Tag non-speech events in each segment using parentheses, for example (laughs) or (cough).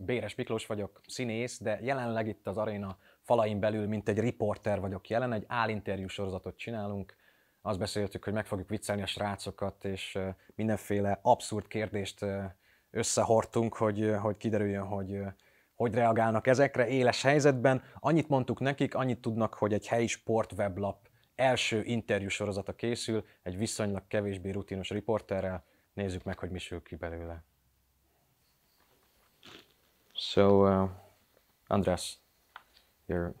Béres Miklós vagyok, színész, de jelenleg itt az aréna falain belül, mint egy riporter vagyok jelen, egy állinterjú sorozatot csinálunk. Azt beszéltük, hogy meg fogjuk viccelni a srácokat, és mindenféle abszurd kérdést összehortunk, hogy, hogy kiderüljön, hogy hogy reagálnak ezekre éles helyzetben. Annyit mondtuk nekik, annyit tudnak, hogy egy helyi sportweblap első interjú sorozata készül, egy viszonylag kevésbé rutinos riporterrel. Nézzük meg, hogy mi sül ki belőle. So, uh, András, you're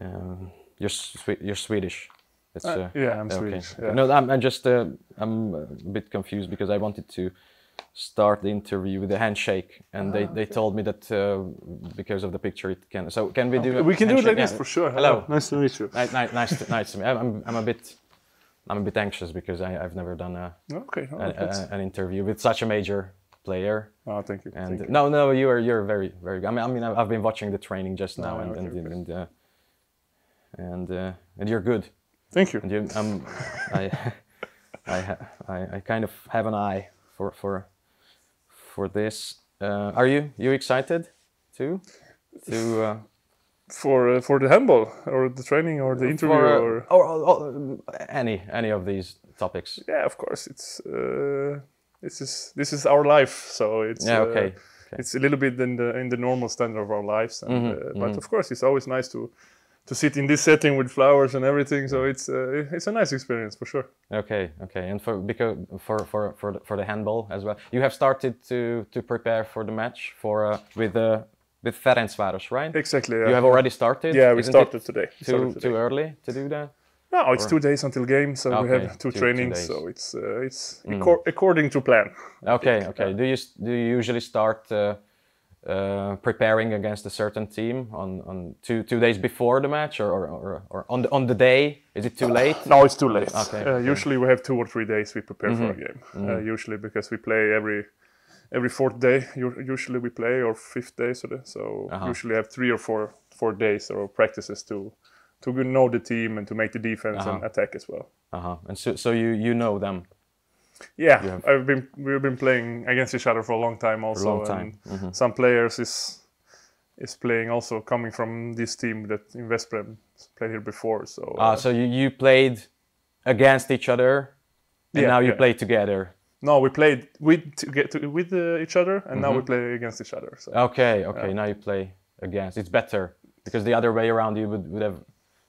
um, you're Swe- you're Swedish. It's, uh, yeah, I'm okay. Swedish. Yeah. No, I'm, I'm just uh, I'm a bit confused because I wanted to start the interview with a handshake, and they, they told me that uh, because of the picture it can. So can we do? Okay. we can handshake? do it like yeah. this for sure. Hello. Nice to meet you. Nice, nice, to, nice to meet. I'm, I'm a bit I'm a bit anxious because I, have never done a, okay, a, a, an interview with such a major player. Oh, thank you. And thank you. no, no, you are you're very very. I mean, I mean, I've been watching the training just now, oh, and okay, and okay. and, uh, and, uh, and you're good. Thank you. And you, um, I, (laughs) I, I, I kind of have an eye for for for this. Uh, are you you excited too? To uh, for uh, for the handball or the training or the interview for, uh, or... or, or, or any any of these topics. Yeah, of course. It's uh, this is this is our life, so it's Yeah, uh, okay. okay. it's a little bit in the in the normal standard of our lives. And, Mhm, uh, But mhm. of course, it's always nice to to sit in this setting with flowers and everything. So it's uh, it's a nice experience for sure. Okay, okay, and for because for for for the, for the handball as well, you have started to to prepare for the match for uh, with uh, with Ferencváros, right? Exactly. You have already started. Yeah, we started today. Too started today. too early to do that. No, it's Or- two days until game, so we Okay, have two trainings. days. so it's uh, it's Mm. acco- according to plan. Okay, okay. Do you do you usually start uh, uh, preparing against a certain team on, on two two days before the match, or or, or, or on the on the day? Is it too late? No, it's too late. Okay, Uh, okay. Usually we have two or three days we prepare for a Mhm, game. mhm. Uh, usually because we play every every fourth day. Usually we play or fifth day, so the, so Uh-huh. usually have three or four four days or practices to to know the team and to make the defense and Uh-huh. attack as well. Uh huh. And so so you you know them. Yeah, have- I've been we've been playing against each other for a long time also. long time. and Mhm. Some players is is playing also coming from this team that in Veszprém played here before. So Ah, uh, so you, you played against each other, and Yeah, now you yeah. play together. No, we played with to get to, with uh, each other, and now we Mhm. play against each other. So. Okay, okay. Yeah. Now you play against. It's better because the other way around, you would, would have,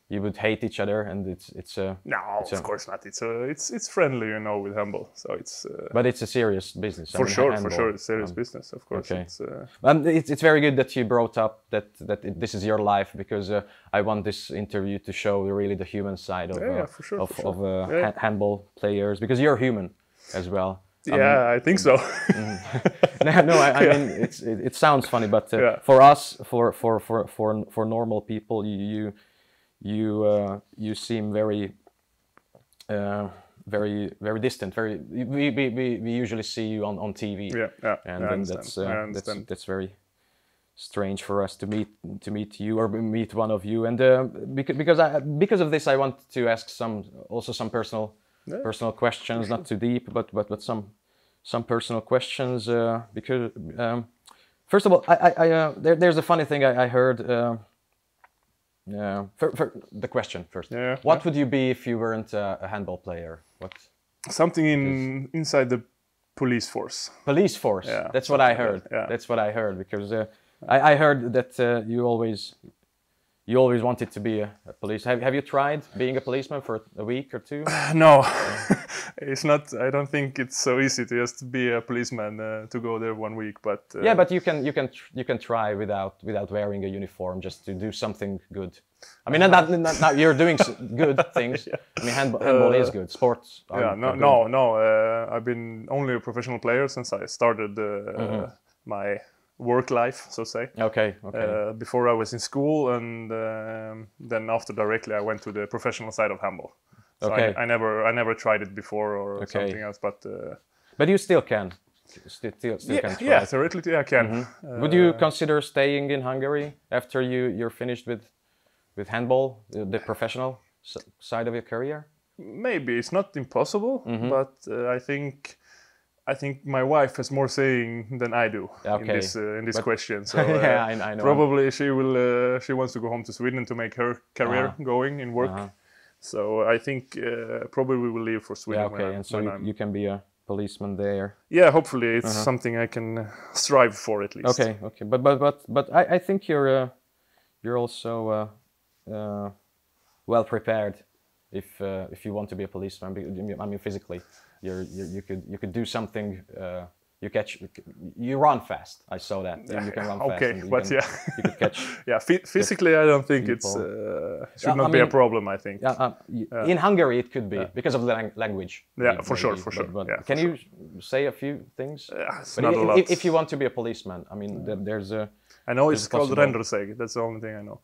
you would hate each other, and it's it's uh, No, It's of a- course not. It's uh, it's it's friendly, you know, with humble. So it's uh, but it's a serious business. I for mean, sure, for sure, it's serious Um, business. Of course, okay. it's uh, Um, it's, it's very good that you brought up that that it, this is your life because uh, I want this interview to show really the human side of Yeah, uh, yeah, for sure, of, sure. of uh, Yeah. handball players because you're human as well. I mean- yeah, I think so. (laughs) no, no, I, I (laughs) Yeah. mean it's, it, it sounds funny, but uh, Yeah. for us, for for for for for normal people, you you you, uh, you seem very uh, very very distant. Very we, we, we, we usually see you on, on TV, yeah, yeah, and I then understand. that's I uh, that's that's very strange for us to meet to meet you or meet one of you. And uh, because because I because of this, I want to ask some also some personal Yeah. personal questions, not too deep, but but but some some personal questions. Uh, because um, first of all, I, I, I uh, there, there's a funny thing I, I heard. Uh, yeah, for, for the question first. Yeah, What yeah. would you be if you weren't a, a handball player? What Something in inside the police force. police force? Yeah, That's what I heard. yeah. That's what I heard because uh, I, I heard that uh, you always you always wanted to be a, a police. Have, have you tried being a policeman for a week or two? (sighs) No, (laughs) it's not. I don't think it's so easy to just be a policeman uh, to go there one week. But uh, yeah, but you can you can tr- you can try without without wearing a uniform just to do something good. I mean, not, not, not you're doing (laughs) good things. I mean, handball, handball is good. Sports. Are, yeah, no, no, no. Uh, I've been only a professional player since I started uh, Mm-hmm. my work life, so to say. Okay, okay. Uh, before I was in school, and um, then after directly I went to the professional side of handball. So I- Okay. I, never, I never tried it before or Okay. something else. But uh, but you still can. Still, still, still yeah, can try. yeah, theoretically I can. Mm-hmm. Would you Uh, consider staying in Hungary after you you're finished with with handball, the, the professional side of your career? maybe it's not impossible, Mm-hmm. but uh, I think I think my wife has more saying than I do in this uh, in this But- question. (laughs) So Yeah, uh, I- I know. probably she will. Uh, she wants to go home to Sweden to make her career Uh-huh. going in work. Uh-huh. So I think uh, probably we will leave for Sweden. Yeah, okay. And so you, you can be a policeman there. yeah, hopefully it's Uh-huh. something I can uh, strive for at least. Okay, okay. But but but but I, I think you're uh, you're also uh, uh, well prepared if uh, if you want to be a policeman. I mean, physically, you're, you you could you could do something. Uh, you catch you run fast. I saw that. You, you can run fast. Okay, but can- yeah. you could catch. (laughs) yeah, phy- physically I don't think it's uh, should Yeah, not I be a problem. I think. Yeah, uh, y- in Hungary it could be because of the lang- language. Yeah, maybe- for sure, for but- sure. But Yeah, can you say a few things? Yeah, it's But not i- a if, lot. if you want to be a policeman, I mean, there, there's a. I know it's called possible? rendőrség. That's the only thing I know.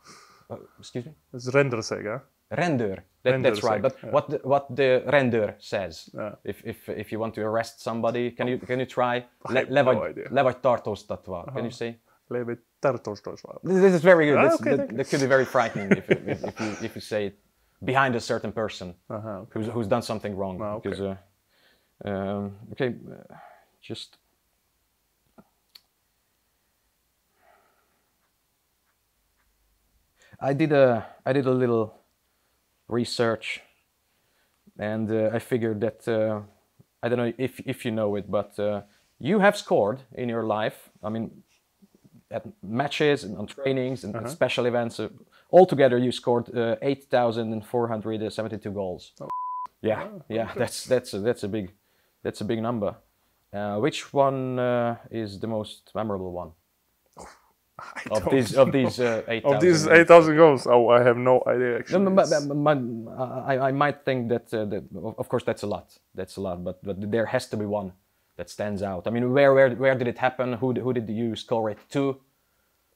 Uh, excuse me. It's rendőrség, huh? Render. That, that's right. But yeah. what the, what the render says, Yeah. if, if if you want to arrest somebody, can you can you try le, no idea. Uh-huh. Can you say? Levi tartóztatva. This is very good. Ah, okay, that, that could be very frightening if, you- if, if you if you say it behind a certain person (laughs) Uh-huh. who's who's done something wrong. Ah, okay. Because uh, um, okay, uh, just. I did a I did a little research, and uh, I figured that uh, I don't know if if you know it, but uh, you have scored in your life. I mean, at matches and on trainings and at special events, uh, altogether you scored uh, eight thousand and four hundred seventy-two goals. Yeah, yeah, that's that's a, that's a big that's a big number. Uh, which one uh, is the most memorable one (laughs) of these of these uh, eight thousand? Of these 8,000 goals? Oh, I have no idea No, actually. but, It's- but, but, I, I might think that, uh, that of of course that's a lot. That's a lot, but but there has to be one that stands out. I mean, where where where did it happen? Who who did you score it to?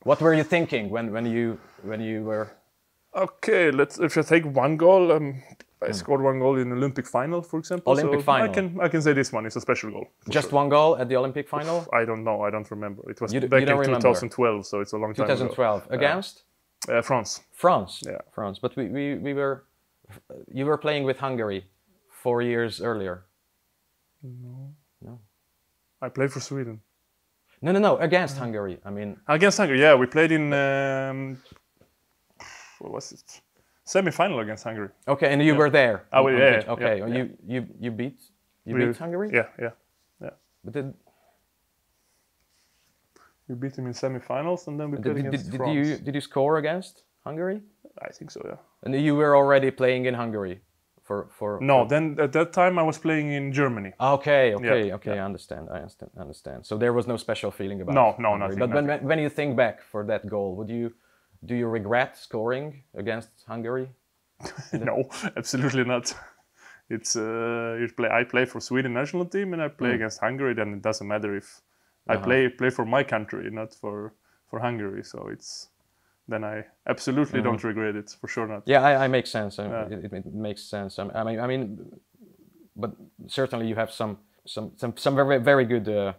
What were you thinking when when you when you were? Okay, let's. If you take one goal, um, I scored one goal in Olympic final, for example. Olympic so final. I can I can say this one is a special goal. Just sure. one goal at the Olympic final, I don't know. I don't remember. It was You back you in remember? 2012, so it's a long time 2012 ago. against Uh, France. France. Yeah. France. But we, we, we were you were playing with Hungary four years earlier. No. I played for Sweden No, no, no, against Hungary. I mean, against Hungary. Yeah, we played in um, what was it? Semi-final against Hungary. okay, and you were there. Oh, on- yeah, yeah, Okay, yeah, you you you beat you We- beat Hungary. Yeah, yeah, yeah. But did, We beat him in semi-finals, and then we played did, against did, did France. you did you score against Hungary? I think so. Yeah. And you were already playing in Hungary for for No, for- then at that time I was playing in Germany. Ah, okay, okay, Yeah, okay. I understand. I understand. Understand. So there was no special feeling about. No, no, Hungary. nothing, But when, when you think back for that goal, would you do you regret scoring against Hungary? (laughs) no, absolutely not. It's uh, you play. I play for Sweden national team, and I play Mm. against Hungary. Then it doesn't matter if I Uh-huh. play play for my country, not for for Hungary. So it's then I absolutely Mm-hmm. don't regret it for sure not. Yeah, I, I make sense. Yeah. it, it makes sense. I mean, I mean, I mean, but certainly you have some some some, some very very good uh,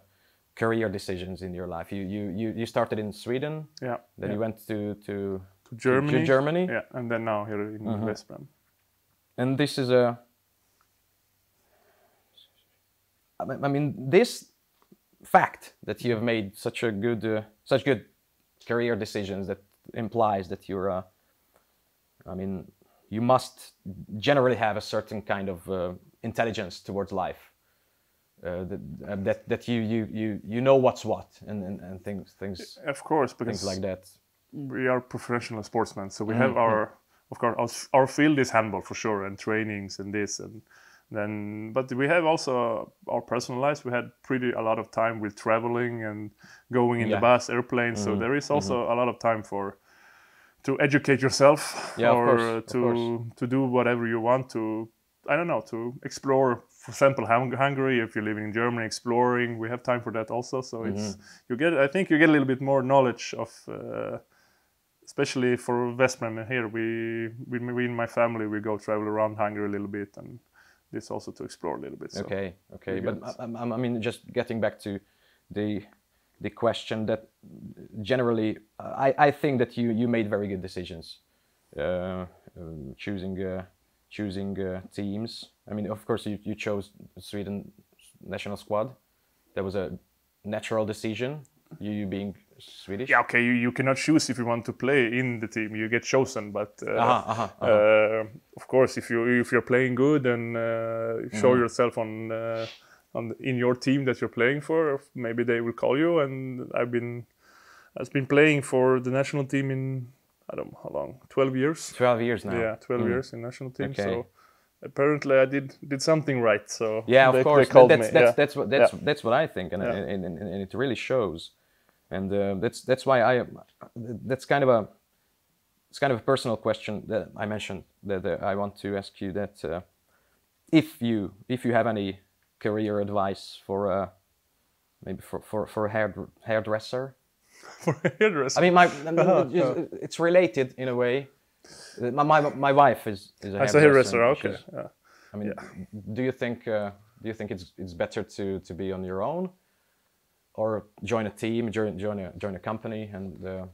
career decisions in your life. You you you, you started in Sweden, Yeah. then yeah. you went to to to Germany. to Germany, Yeah, and then now here in Mhm. Veszprém. and this is a. I mean- mean, this fact that you have made such a good, uh, such good career decisions that implies that you're, uh, I mean, you must generally have a certain kind of uh, intelligence towards life. Uh, that, that that you, you you you know what's what and, and, and things things Of course, because things like that. we are professional sportsmen, so we Mm-hmm. have our, of course, our, our field is handball for sure, and trainings and this, and then, but we have also our personal lives. We had pretty a lot of time with traveling and going in Yeah. Mm-hmm. the bus, airplanes. So there is also a lot of time for to educate yourself Yeah, or course, uh, to to do whatever you want to. I don't know to explore. For example, Hungary. If you're living in Germany, exploring, we have time for that also. So it's Mm-hmm. you get. I think you get a little bit more knowledge of. Uh, especially for Veszprém here, we, we, we in my family, we go travel around Hungary a little bit, and this also to explore a little bit. So. Okay, okay, but I, I, I mean, just getting back to the the question that generally, I, I think that you you made very good decisions, uh, um, choosing uh, choosing uh, teams. I mean, of course, you, you chose Sweden national squad, that was a natural decision. You, you being Swedish. Yeah, okay. You, you cannot choose if you want to play in the team. You get chosen, but uh, Uh-huh, uh-huh, uh-huh. uh, of course, if you if you're playing good and uh, show Mm-hmm. yourself on uh, on the, in your team that you're playing for, maybe they will call you. And I've been I've been playing for the national team in I don't know how long, twelve years. Twelve years now. Yeah, 12 years in national team. Okay. So apparently I did did something right. So Yeah, of they, course. they called that's that's yeah. that's what that's Yeah. that's what I think, and, Yeah. and, and, and it really shows, and uh, that's that's why I that's kind of a it's kind of a personal question that I mentioned that uh, I want to ask you that uh, if you if you have any career advice for uh, maybe for for for a hair hairdresser. (laughs) for a hairdresser. I mean, my (laughs) it's- it's related in a way. My my, my wife is is a As a hairdresser. hairdresser, and okay. Yeah. I mean, do you think uh, do you think it's it's better to to be on your own, or join a team, join join a join a company, and uh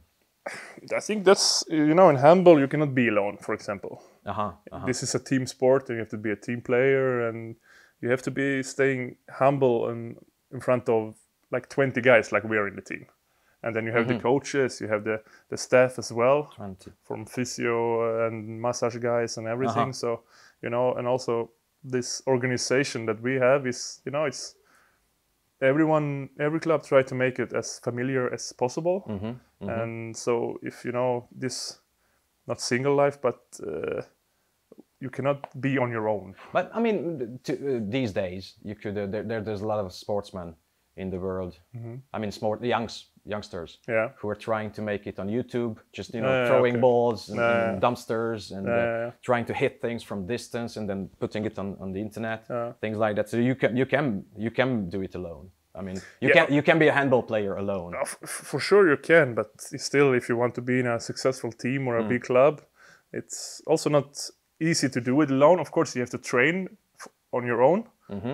(sighs) I think that's you know in handball you cannot be alone. For example, huh uh-huh. this is a team sport, and you have to be a team player, and you have to be staying humble and in front of like 20 guys, like we are in the team. And then you have Mm-hmm. the coaches, you have the, the staff as well, twenty. from physio and massage guys and everything. Uh-huh. So you know, and also this organization that we have is you know it's everyone every club try to make it as familiar as possible Mm-hmm. and so if you know this not single life but uh, you cannot be on your own But I mean, to, uh, these days you could uh, there, there there's a lot of sportsmen in the world. I mean, sport youngs youngsters Mm-hmm. yeah who are trying to make it on YouTube, just you know, yeah, throwing okay. balls and, Yeah, and dumpsters and uh, trying to hit things from distance and then putting it on, on the internet, things like that. So you can you can you can do it alone. I mean, you Yeah. can you can be a handball player alone. For sure you can but still if you want to be in a successful team or a big club it's also not easy to do it alone of course you have to train f- on your own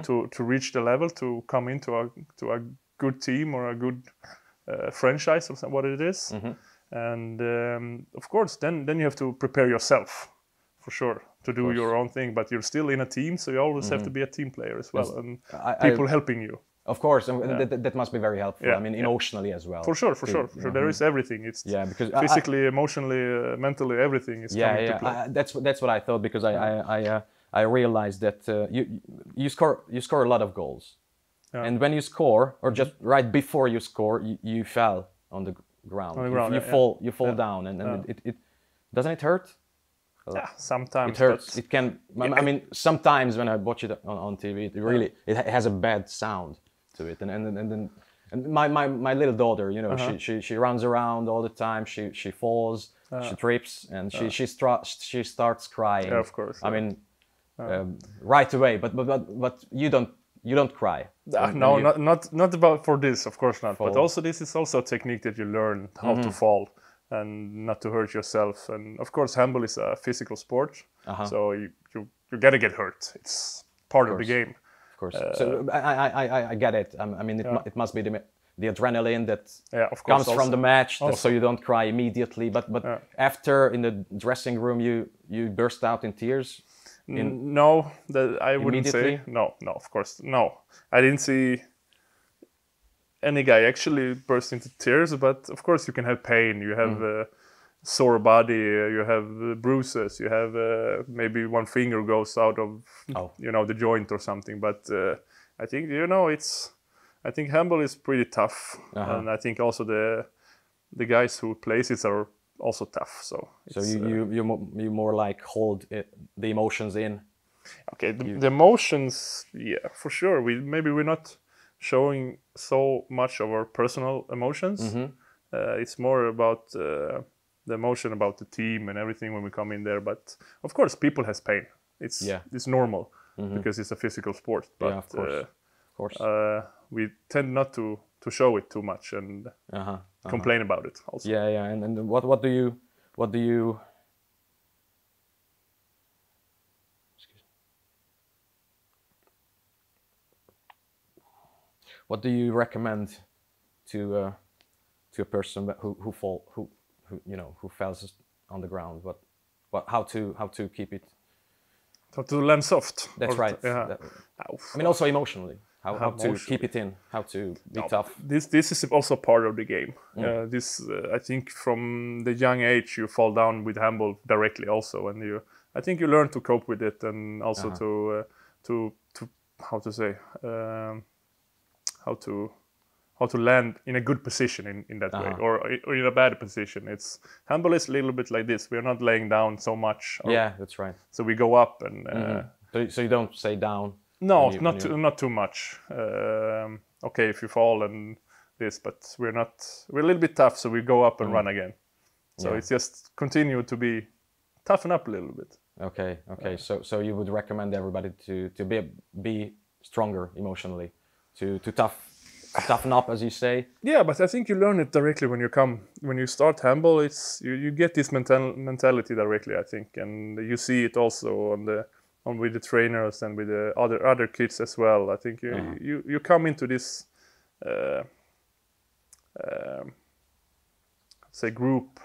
to, to reach the level to come into a to a good team or a good uh, franchise or what it is. and um, of course then then you have to prepare yourself for sure to do your own thing. But you're still in a team so you always have to be a team player as well and I- I- people helping you. Of course, and that- that, must be very helpful. Yeah, I mean, yeah. emotionally as well. for sure for sure. for sure there is everything. It's Yeah, because I- I- physically emotionally uh, mentally everything is yeah, coming yeah. to play. I, that's what- that's what I thought because I I I, uh, I realized that uh, you you score you score a lot of goals, Yeah. and when you score or just right before you score, you, you fell on the ground. On the You- ground, you, yeah, fall you fall Yeah. down, and, and Yeah. it, it doesn't it hurt? yeah sometimes It hurts. It can. I- mean, sometimes when I watch it on, on TV, it really it has a bad sound to it, and and then- and then. And my, my, my little daughter, you know, Uh-huh. she, she, she runs around all the time. She she falls, she trips, and she she, stra- she starts crying. Uh-huh. Yeah, of course, I yeah. Mean, um, right away. But, but but but you don't you don't cry. When- no, you- not not not about for this, of course not. But also this is also a technique that you learn how Mm-hmm. to fall and not to hurt yourself. And of course, handball is a physical sport, Uh-huh. so you you you gotta get hurt. It's part of, the game. Of course. so I, I, I, I- get it. Um, I mean, it, mu- it must be the, the adrenaline that Yeah, of course. comes from the match, that- so you don't cry immediately. But but Yeah. after in the dressing room, you you burst out in tears. N- no, that I wouldn't say. No, no, of course, no. I didn't see any guy actually burst into tears. But of course, you can have pain. You have Mm. uh, sore body. You have uh, bruises. You have uh, maybe one finger goes out of Oh. you know the joint or something. But uh, I think you know it's. I think handball is pretty tough, Uh-huh. and I think also the the guys who plays it are also tough. So So you, uh, you you you more like hold it, the emotions in. Okay, the, the emotions, yeah, for sure. We maybe we're not showing so much of our personal emotions. Mm-hmm. Uh, it's more about uh, the emotion about the team and everything when we come in there. But of course, people has pain. It's Yeah. it's normal because it's a physical sport. But Yeah, of course. Uh, Of course. uh, we tend not to to show it too much and uh-huh. Uh-huh. complain about it. Also, Yeah, yeah. And, and what what do you what do you What do you recommend to uh, to a person who who fall who who you know who falls on the ground? What what how to how to keep it? so to land soft. That's or- right. Yeah. That- I mean, also emotionally. How, How how to keep it in, how to be tough. This this is also part of the game. Uh, this uh, I think from the young age you fall down with handball directly also, and you I think you learn to cope with it and also Uh-huh. to uh, to to how to say um, how to how to land in a good position in, in that way Uh-huh. or, or in a bad position. It's handball is a little bit like this. We're not laying down so much. or- Yeah, that's right. So we go up and uh, So, so you don't say down. No, you- not you- not too much. Um, okay, if you fall and this, but we're not. We're a little bit tough, so we go up and run again. So Mm. Yeah. it's just continue to be toughen up a little bit. Okay, okay. So so you would recommend everybody to to be be stronger emotionally, to to tough toughen up, as you say. Yeah, but I think you learn it directly when you come when you start handball. It's you, you get this mental mentality directly, I think, and you see it also on the on with the trainers and with the other other kids as well. I think you you, you come into this uh, um, say group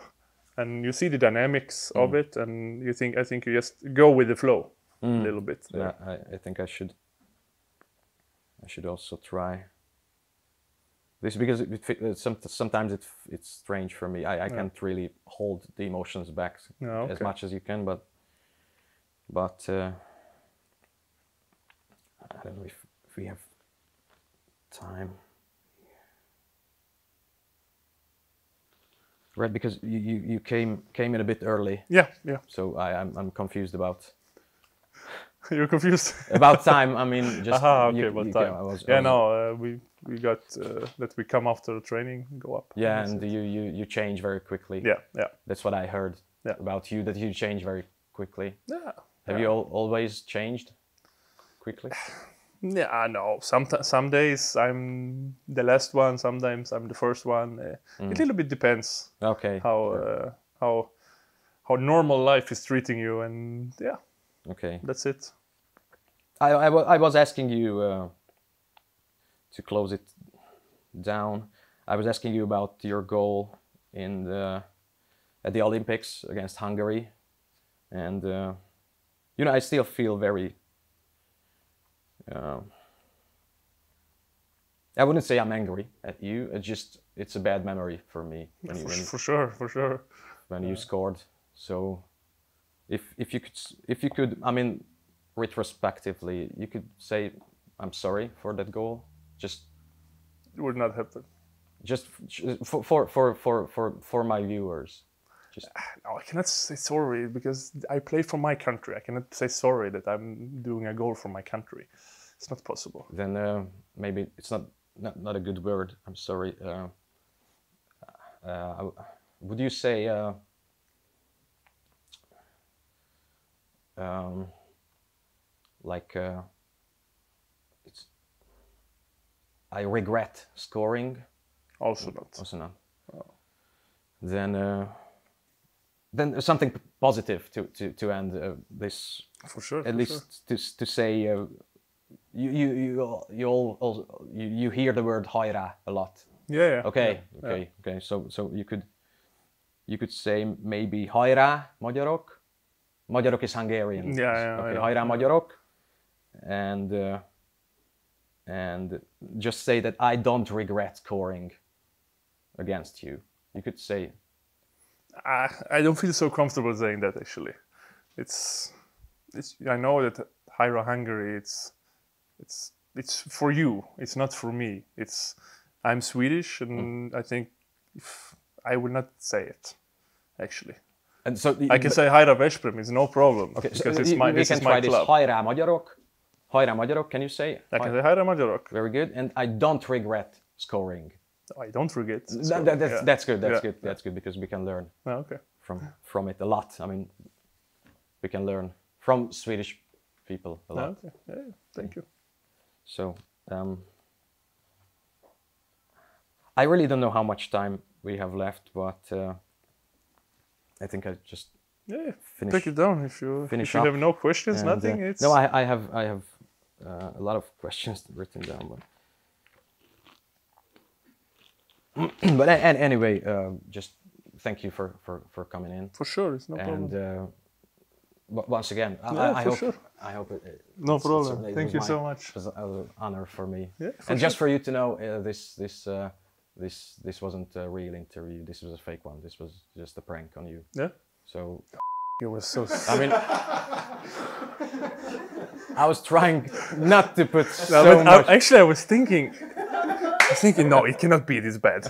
and you see the dynamics of it and you think I think you just go with the flow a little bit. Yeah, I, I think I should. I should also try. This because it, it, sometimes it, it's strange for me. I, I can't really hold the emotions back Yeah, as much as you can, but but uh, I don't know if, if we have time. Right, because you, you, you came came in a bit early, Yeah, yeah. so I, I'm, I'm confused about (laughs) You're confused. (laughs) about time. I mean, just Aha, okay, you- about you time. came- was- yeah, was- no, uh, we we got uh, that we come after the training, go up. Yeah, and you, you you change very quickly. yeah, yeah, That's what I heard Yeah. about you. That you change very quickly. yeah. Have you al- always changed quickly? (sighs) Yeah, no. Some some days I'm the last one. Sometimes I'm the first one. Uh, Mm. It little bit depends Okay. how uh, how how normal life is treating you, and yeah, Okay. that's it. I, I, I was asking you uh, to close it down. I was asking you about your goal in the at the Olympics against Hungary, and uh, you know I still feel very. Um, I wouldn't say I'm angry at you. It's just it's a bad memory for me when you For, when, for sure, for sure. when you scored. So if if you could if you could I mean retrospectively you could say I'm sorry for that goal. Just It would not happen. just for for for for for, for my viewers. Just (sighs) No, I cannot say sorry because I play for my country. I cannot say sorry that I'm doing a goal for my country. It's not possible. then uh, maybe it's not, not not a good word. I'm sorry. Uh, uh, would you say uh, um, like uh, it's I regret scoring Also not. also not. Then uh, then something positive to to to end uh, this For sure. at for least to to say you you you all- you all you, you hear the word hajrá a lot. Yeah, yeah. Okay, yeah, okay, okay. So so you could you could say maybe hajrá magyarok. Magyarok is Hungarian. Yeah, yeah, Okay, yeah. magyarok, and uh, and just say that I don't regret scoring against you. You could say I, I don't feel so comfortable saying that actually. It's it's I know that Hajrá Hungary it's it's it's for you. It's not for me. It's I'm Swedish and Mm. I think if I will not say it actually. and so I can say Hajrá Veszprém is no problem Okay, so because it's you- my we this can is try my this. club. Hajrá magyarok. Hajrá magyarok. Can you say? it? I can say Hyra Magyarok. Very good. And I don't regret scoring. I don't regret. That- that- that's, yeah. that's good. That's Yeah. good. That's good because we can learn Ah, okay. from from it a lot. I mean, we can learn from Swedish people a Ah, lot. okay. Yeah, yeah. Thank you. So um, I really don't know how much time we have left, but uh, I think I just Yeah. Finish- take it down if you finish if you up have no questions, and, uh, nothing. It's no. I, I have I have uh, a lot of questions (laughs) written down, but (clears throat) but a- an- anyway, uh, just thank you for, for, for coming in. for sure. It's no and problem. uh, once again, I, Yeah, I for hope sure. I hope it. it No problem. it Thank you my- so much. It was an honor for me. Yeah, for and just for you to know, uh, this this uh, this this wasn't a real interview. This was a fake one. This was just a prank on you. Yeah. So It was so. I mean, I was trying not to put (laughs) No, so but I- actually, I was thinking. I was thinking, no, it cannot be this bad.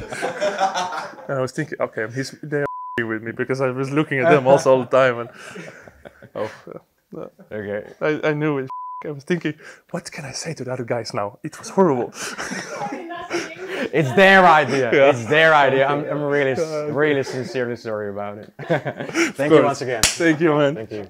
and I was thinking, okay, he's they're (laughs) with me because I was looking at them also all the time, and oh, okay. I, I knew it. (laughs) I was thinking, what can I say to the other guys now? It was horrible. (laughs) It's their idea. Yeah. It's their idea. I'm, I'm really, (laughs) really sincerely sorry about it. Thank you once again. Thank you, man. Thank you.